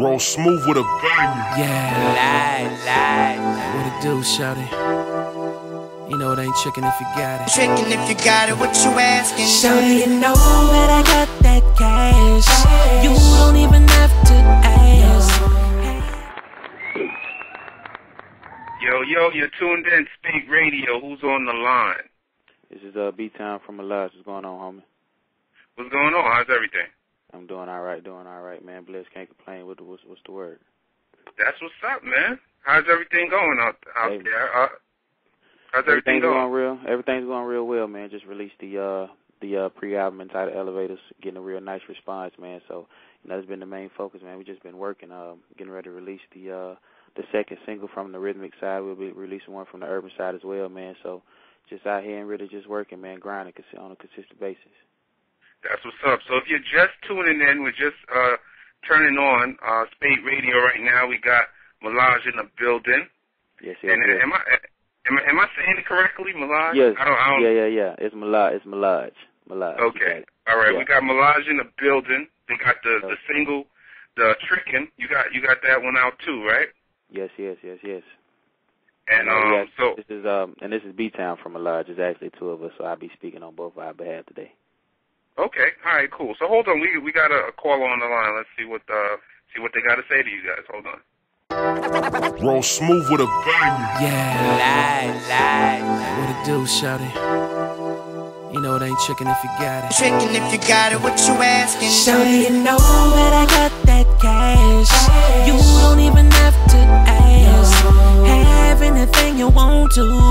Roll smooth with a banger. Yeah, lie, lie. What it do, shawty? You know it ain't chicken if you got it. Tricking if you got it, what you asking? Shawty, you know that I got that cash. You don't even have to ask. Yo, yo, you're tuned in SPATE Radio. Who's on the line? This is uh B Town from Elias. What's going on, homie? What's going on? How's everything? I'm doing all right, doing all right, man. Bless, can't complain. What the, what's what's the word? That's what's up, man. How's everything going out out there? Uh, how's everything Everything's going? going real. Everything's going real well, man. Just released the uh the uh pre-album entitled Elevators, getting a real nice response, man. So you know that's been the main focus, man. We just been working, um, getting ready to release the uh the second single from the rhythmic side. We'll be releasing one from the urban side as well, man. So just out here and really just working, man, grinding on a consistent basis. That's what's up. So if you're just tuning in, we're just uh turning on uh SPATE Radio right now. We got Milage in the building. Yes, yes, and yes. am I am am I saying it correctly, Milage? Yes. I don't. I don't Yeah, yeah, yeah. It's Mullage. It's Mullage. Mullage. Okay. All right. Yeah. We got Milage in the building. They got the the single, the Trickin'. You got you got that one out too, right? Yes, yes, yes, yes. And Uh, um, so this is um, and this is B Town from Mullage. It's actually two of us, so I'll be speaking on both of our behalf today. Okay, all right, cool. So hold on, we we got a, a caller on the line. Let's see what uh see what they got to say to you guys. Hold on. Roll smooth with a banger. Yeah, lie, lie. What it do, shawty? You know it ain't chicken if you got it. Tricking if you got it, what you asking? Shawty, you know that I got that cash. You don't even have to ask. Have anything you want to.